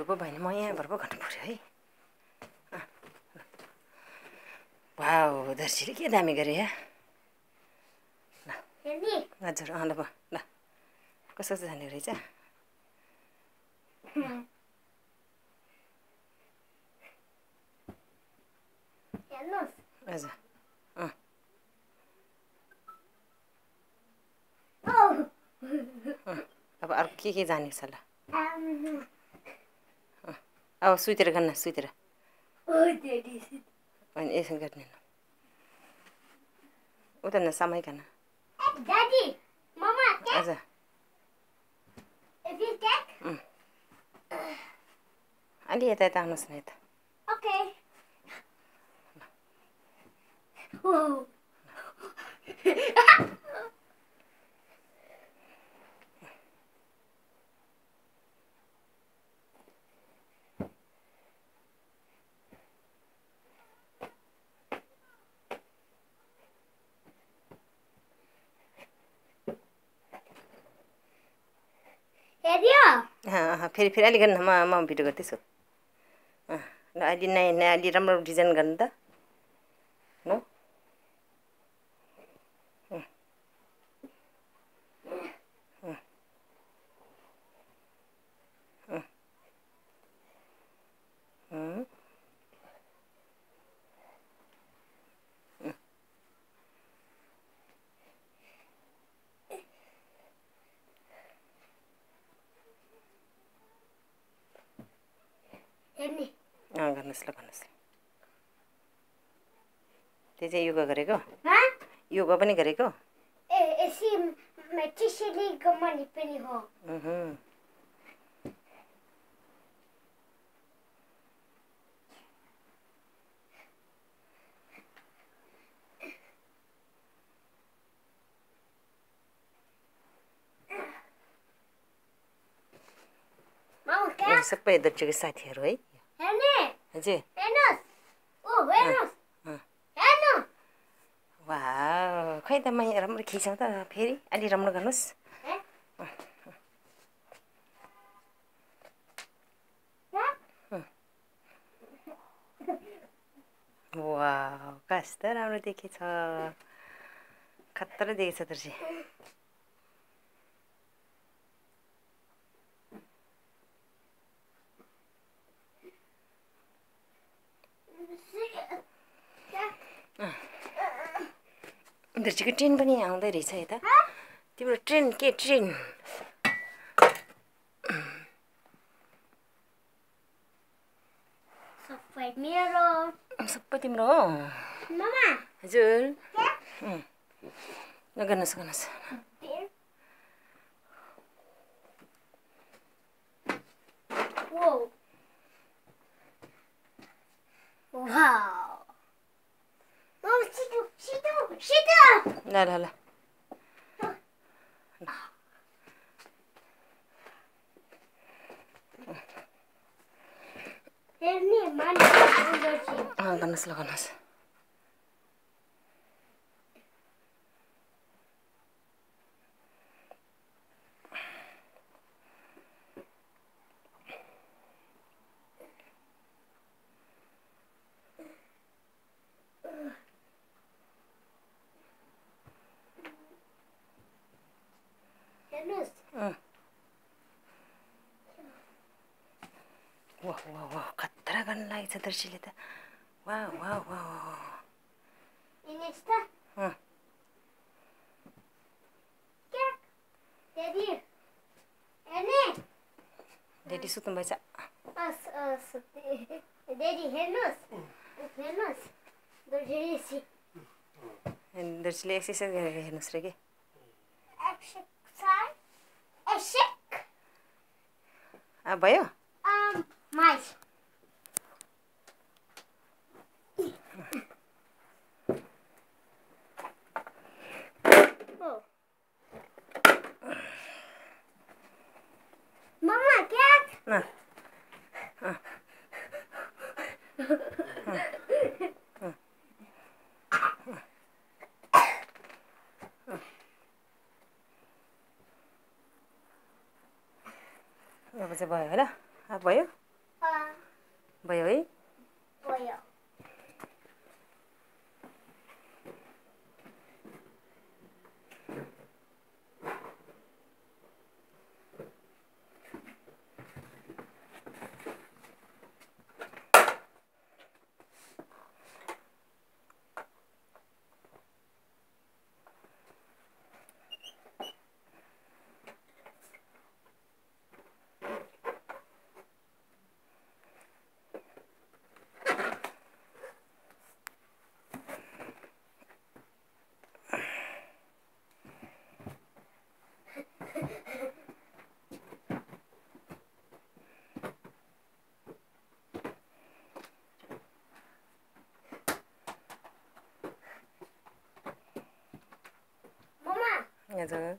ठुलो पो भएन म यहाँबाट पो गर्नु पऱ्यो है वाउ दर्जीले के दामी गरे या हेर्ने हजुर अँ ल ल ल कस्तो कस्तो जाने रहेछ हजुर ओ अब अर्को के के जाने छ ल awa sutira ganna sutira on esan gadnina utanna samai kana daddy mama cake aza if you cake mm. ali eta eta hanusneta okay Whoa. फेरि फेरि अलिक म म भिडियो गर्दैछु। ल अलि नयाँ नयाँ अलि राम्रो डिजाइन गर्नु त। घनस्ल घनस्ल त्यो चाहिँ योगा गरेको योगा पनि गरेको सबै साथीहरू है हजुर वा खै त म यहाँ राम्रो खिचौँ त फेरि अलि राम्रो गर्नुहोस्? वा कस्तो राम्रो देखेछ खतरा देखेछ दर्जी दर्जीको ट्रेन पनि आउँदै रहेछ यता। तिम्रो ट्रेन के ट्रेन? सबै मेरो। सबै तिम्रो हो? मामा। हजुर? ल गर्नुहोस् لا لا لا هذا نسلق الناس wow wow wow katra gan lai sadar shile ta wow wow wow wow ini sta ha kek dedi ene dedi sutun baca. As eh, as dedi henus. Henus. Dedi si. En dersle eksis eder henus rege eksik sai eksik Ah, bayo? Ya? Um, Mais. Oh. Mama, cat? Não. Ah. Você vai, olha. Ah, vai vai Boyoi? Boyoi. 看这个